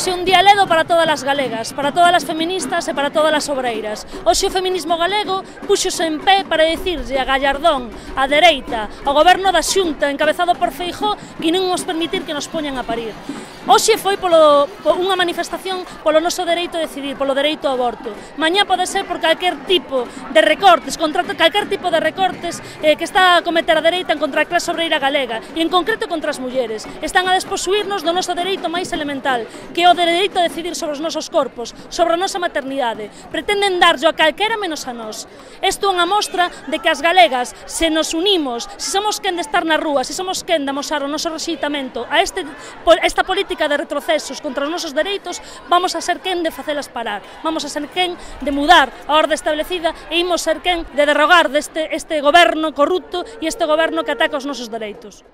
Hoxe un día ledo para todas as galegas, para todas as feministas e para todas as obreiras. Hoxe o feminismo galego puxose en pé para dicirlle a Gallardón, a dereita, ao goberno da Xunta encabezado por Feijó que non nos permitir que nos poñan a parir. Hoxe foi polo, por unha manifestación polo noso dereito a decidir, polo dereito ao aborto. Mañá pode ser por calquer tipo de recortes, contra calquer tipo de recortes eh, que está a cometer a dereita en contra a clase obreira galega, e en concreto contra as mulleres. Están a desposuirnos do noso dereito máis elemental, que o dereito a decidir sobre os nosos corpos, sobre a nosa maternidade. Pretenden darlle a calquera menos a nós. Isto é unha mostra de que as galegas, se nos unimos, se somos quen de estar na rúa, se somos quen de amosar o noso rexeitamento a, este, a esta política de retrocesos contra os nosos dereitos, vamos a ser quen de facelas parar, vamos a ser quen de mudar a orde establecida e imos ser quen de derrogar deste este goberno corrupto e este goberno que ataca os nosos dereitos.